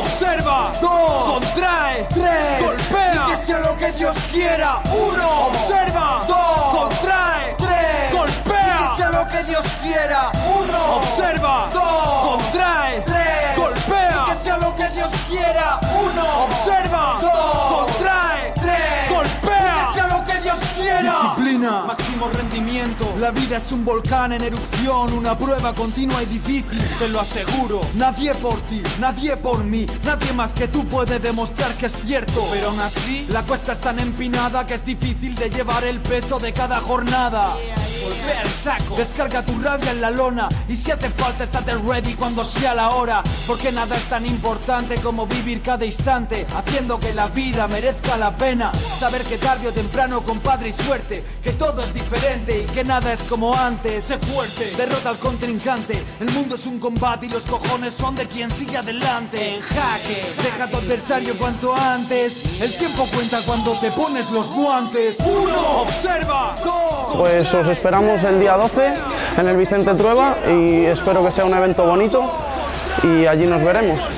Observa. Dos. Contrae. Tres. Golpea. Y que sea lo que Dios quiera. Uno. Observa. Dos. Contrae. Tres. Golpea. Y que sea lo que Dios quiera. Uno. Observa. Dos. Contrae. Tres. Golpea. Y que sea lo que Dios quiera. Uno. Observa. Máximo rendimiento. La vida es un volcán en erupción. Una prueba continua y difícil. Te lo aseguro. Nadie por ti. Nadie por mí. Nadie más que tú puede demostrar que es cierto. Pero aún así, la cuesta es tan empinada que es difícil de llevar el peso de cada jornada. Volvé al saco. Descarga tu rabia en la lona y si hace falta estate ready cuando sea la hora. Porque nada es tan importante como vivir cada instante, haciendo que la vida merezca la pena. Saber que tarde o temprano, compadre y suerte, que todo es diferente y que nada es como antes. Sé fuerte, derrota al contrincante. El mundo es un combate y los cojones son de quien sigue adelante. En jaque, deja a tu adversario cuanto antes. El tiempo cuenta cuando te pones los guantes. Uno, observa. Dos, Pues os esperamos el día 12 en el Vicente Trueba y espero que sea un evento bonito y allí nos veremos.